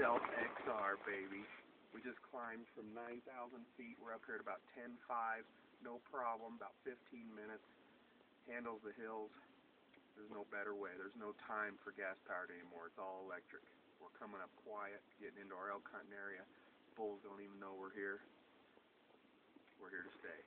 Stealth XR, baby. We just climbed from 9,000 feet. We're up here at about 10.5. No problem. About 15 minutes. Handles the hills. There's no better way. There's no time for gas powered anymore. It's all electric. We're coming up quiet, getting into our elk hunting area. Bulls don't even know we're here. We're here to stay.